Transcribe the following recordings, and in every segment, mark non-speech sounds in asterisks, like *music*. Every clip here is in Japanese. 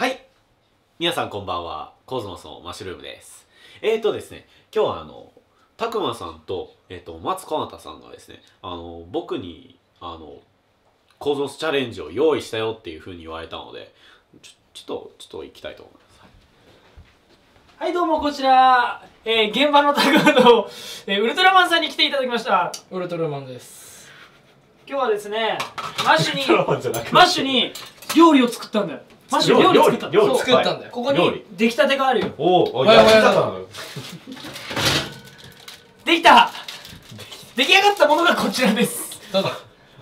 はい。皆さんこんばんは。コズモスのマッシュルームです。えーとですね今日はあのたくまさんと,、えー、と松かなたさんがですねあの僕にあのコズモスチャレンジを用意したよっていうふうに言われたのでちょちょっとちょっと行きたいと思います。はい、どうも、こちら、えー、現場のタグの、えー、ウルトラマンさんに来ていただきました。ウルトラマンです。今日はですね、マッシュに、マッシュに料理を作ったんだよ。マッシュ料理作ったんだ料理。そう。作ったんだよ。ここに出来たてがあるよ。おおやり方なのできた。出来上がったものがこちらです。どうぞ。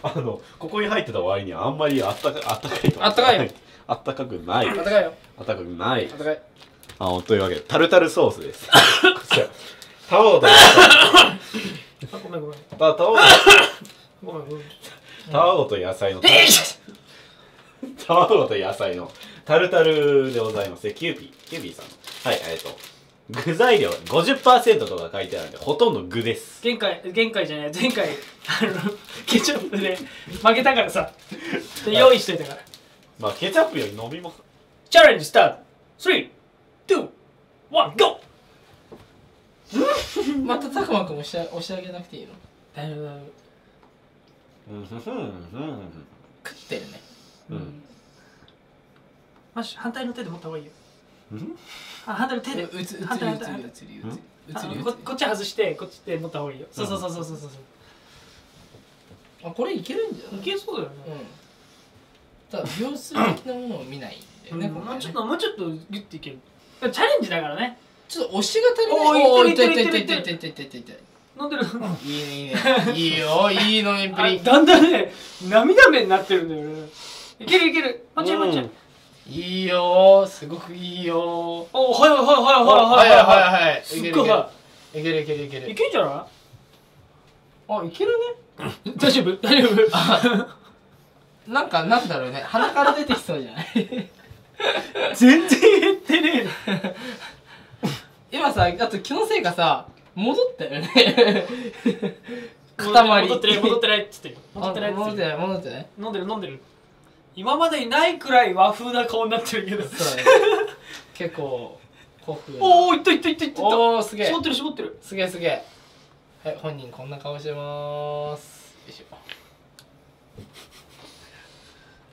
あのここに入ってた割にはあんまりあったかあったかいとあったかいよ。*laughs* あったかくない。あったかいよ。あったかくない。あったかい。あというわけ。でタルタルソースです。こちら卵と野菜あ、ごめんごめん。た卵ごめんごめん。卵と野菜のえい *laughs* 卵と野菜の。タルタルでございます。キューピー。キューピーさんの。はいえっ、と具材量50%とか書いてあるんでほとんど具です。限界、限界じゃない、前回、あの、ケチャップで負けたからさ、で用意しといたから。まあケチャップより飲みます。チャレンジスタート !3、2、1、GO! *laughs* またたくまくん押し押し上げなくていいの？大丈夫大丈うんんふん。食ってるねうん。マッシュ反対の手で持った方がいいよ。うん？あ反対の手で。うつうつり反対うつり反対うつりここっち外してこっちで持った方がいいよ。そうそうそうそうそうそう。あこれいけるんじゃない？いけそうだよね。うん。ただ秒数的なものを見ないんだよねもうちょっともうちょっとギュッていける。チャレンジだからね。ちょっと押しが足りない。おーおーいってる痛い痛いいってる痛い痛い痛い痛い痛い。飲ん。でるいいねいいね。いいよいいのにプリあだんだんね涙目になってるんだよねいけるいける。もっちゃもっちゃうん。いいよ。すごくいいよ。おはいはいはいはいはい。はいはいはいはい。すっごいはいける。い。けるいけいる。けんじゃなあいけるね？い *laughs* 大丈夫？大丈夫？*laughs* なんかなんだろうね。鼻から出てきそうじゃない？*laughs* 全然減ってね今さあと気のせいかさ戻ったよね。塊。戻ってない戻ってないっつってる。戻ってないっつ戻っててっるない戻ってない。飲んでる飲んでる今までにないくらい和風な顔になってるけど。結構古風な。おおいったいったいったいった。おーすげえ。絞ってる絞ってる。すげえすげえ。はい本人こんな顔してまーす。よいしょ。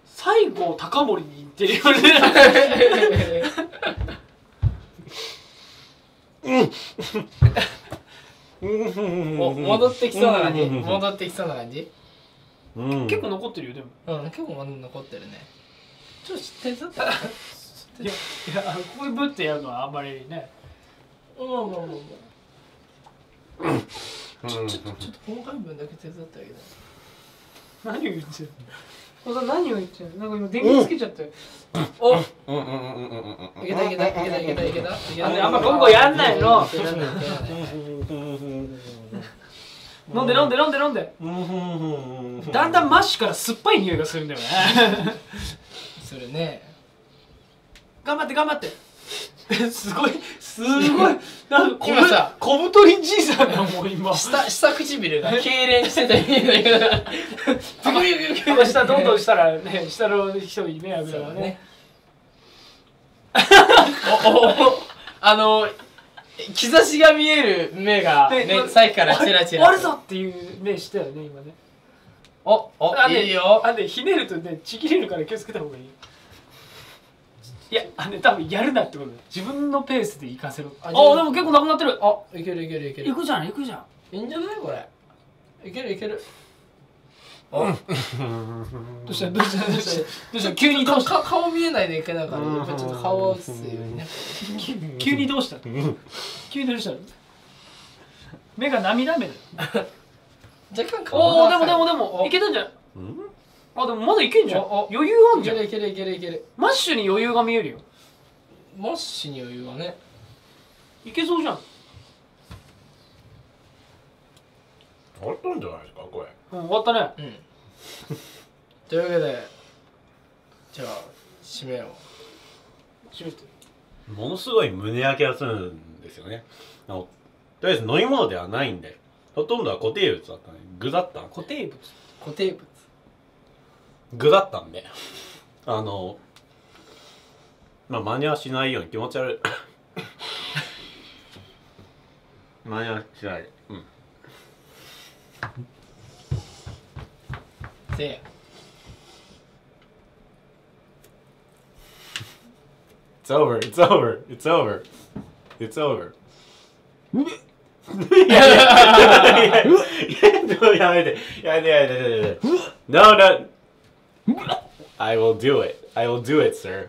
西郷隆盛に似てるよね。*laughs* お戻ってきそうな感じ？戻ってきそうな感じ？うん。結構残ってるよでも。うん結構まだ残ってるね。ちょっと手伝って。*laughs* いやいやここでブッてやるのはあんまりね。うんまあまあまあまうん。あちょちょっとちょっと細かい分だけ手伝ってあげて。何を言ってんの？何を言ってんの？なんか今電源つけちゃっておうん。うんうんうんうんうんいけたいけたいけたいけたいけたいけたあんまゴンゴンやんないの飲んで飲んで飲んで飲んで。だんだんマッシュから酸っぱい匂いがするんだよね。*laughs* それね。頑張って頑張って。すごいすごい。*laughs* なんか小今さ小太りじいさんだよもう今。下下唇が痙攣してたみたいだけどブクブクブクあの下どんどんしたらね下の人に迷惑だからねね。*laughs* おおおあの兆しが見える目がねねさっきからチラチラあるぞっていう目したよね今ね。おおあねいいよ。あねひねるとねちぎれるから気をつけた方がいいいやあね多分やるなってことだよ。自分のペースで行かせろ。あでも結構なくなってる。あいけるいけるいける。行くじゃん行くじゃん。いいんじゃないこれ。いけるいける。おどうした？どうした？どうした？どうした？急にどうした？か顔見えないでいけないからやっぱちょっと顔を映すようにね。*laughs* 急にどうした？急にどうした目が涙目だよ。若干顔おおがでもでもでもお。いけたんじゃんうん？あでもまだいけんじゃん余裕あんじゃん。いけるいけるいけるいける。マッシュに余裕が見えるよ。マッシュに余裕はね。いけそうじゃん。あったんじゃないですか？これうん終わったね。うん。というわけでじゃあ締めを。閉めて。ものすごい胸焼けがするんですよね。あのとりあえず飲み物ではないんでほとんどは固定物だったね具だったんで。固定物。固定物。具だったんで。あのまあ真似はしないように気持ち悪い。*laughs* 真似はしない。うんせいや It's over it's over it's over it's over いやいやいやいややめてやめてやめてやめて No no I will do it I will do it sir